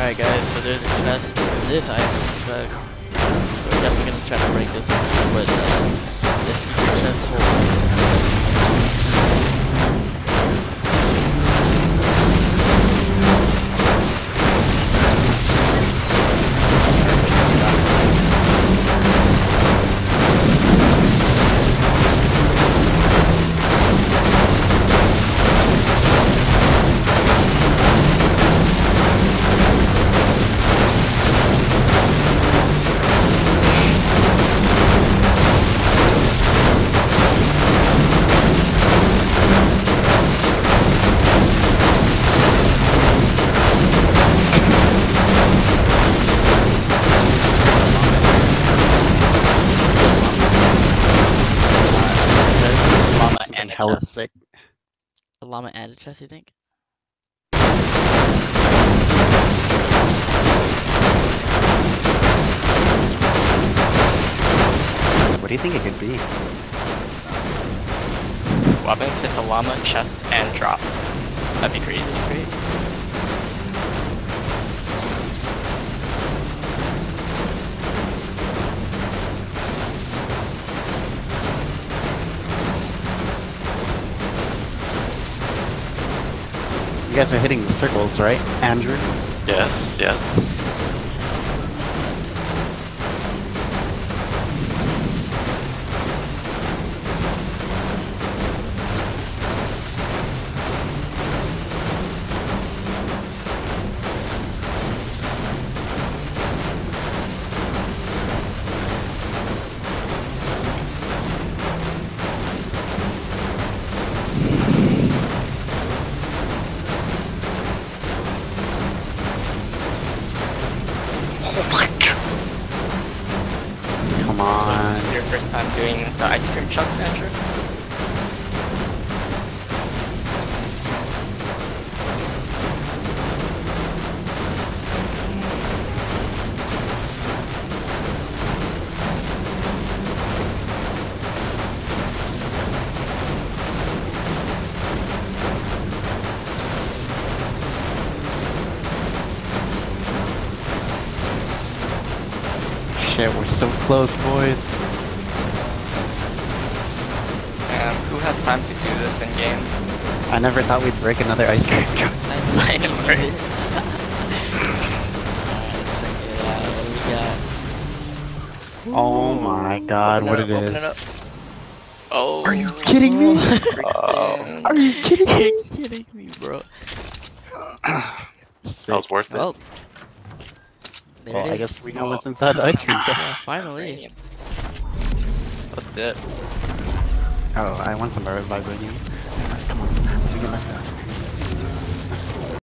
Alright guys, so there's a chest this item truck. Uh, so we're definitely gonna try to break this and see Llama Something a chest. sick. A llama and a chest, you think? What do you think it could be? Weapon, it's a llama, chest, and drop. That'd be crazy. Great. You guys are hitting the circles, right, Andrew? Yes, yes. Your first time doing the ice cream truck, Andrew? Shit, we're so close, boys. Who has time to do this in game? I never thought we'd break another ice cream truck. I know, right? Alright, check it out. What we got? Oh my god, Open what it it up, open it is. up. Oh. Are you kidding me? Oh. Are you kidding Are me? you kidding me, bro? That was worth it. Well, there Well, it I guess we know what's inside the ice cream truck. Yeah, finally. Let's do it. Oh, I want some revive again. Come on, let me get my stuff.